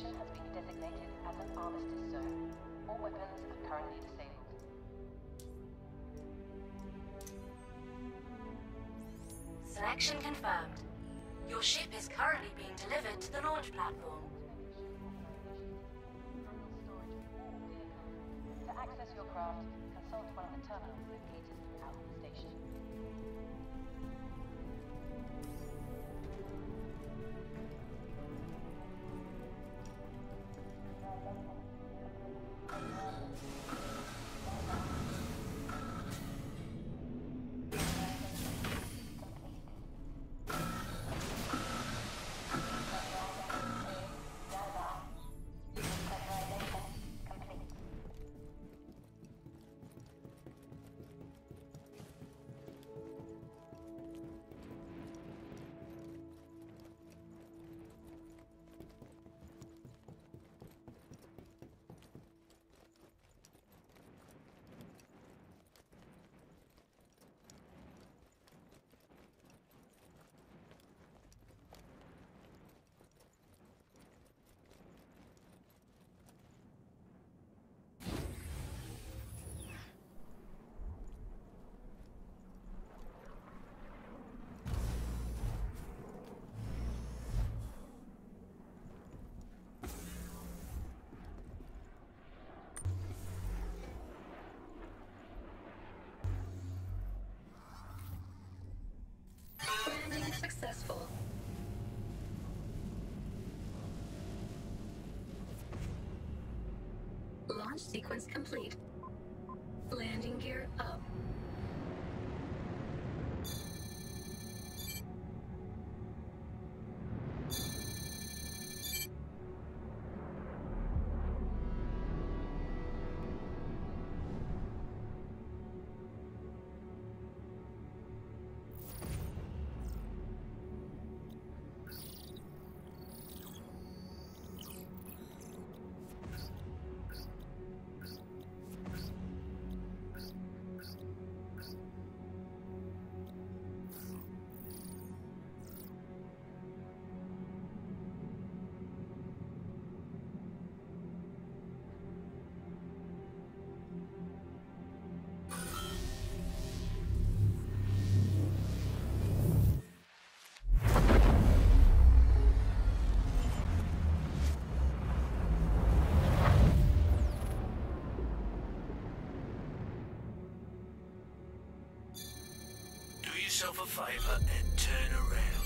location has been designated as an armistice zone. All weapons are currently disabled. Selection confirmed. Your ship is currently being delivered to the launch platform. Launch sequence complete. Landing gear up. Yourself a favor and turn around.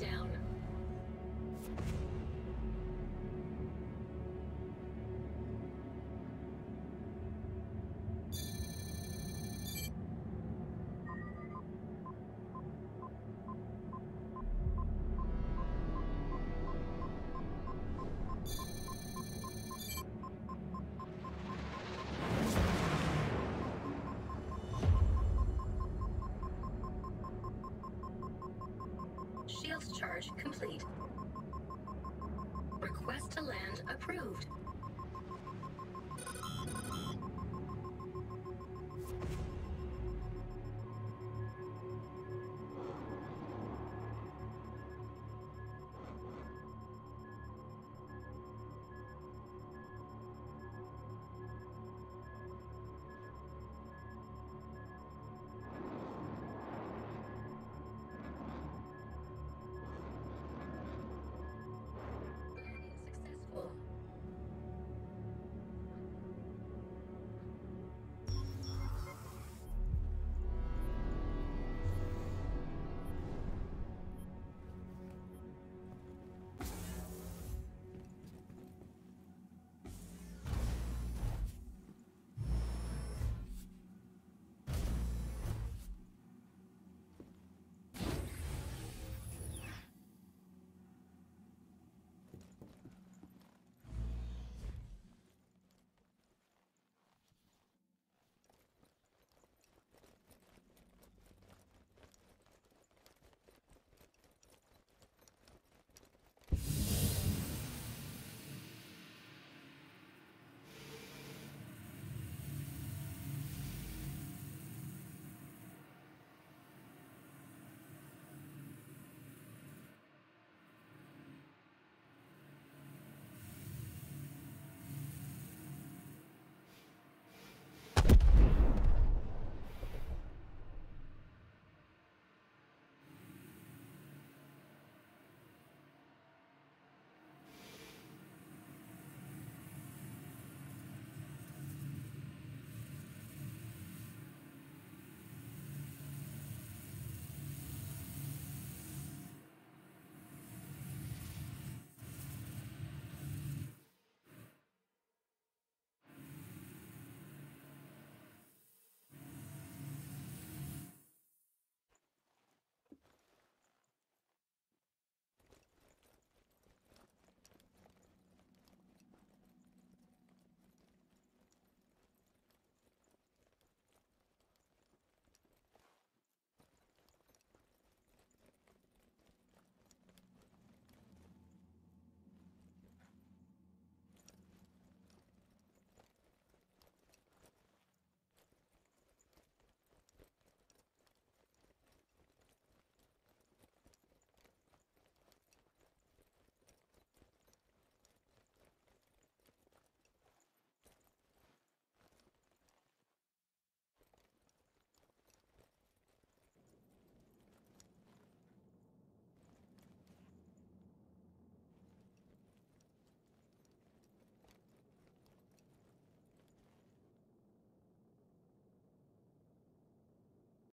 Down. Charge complete. Request to land approved.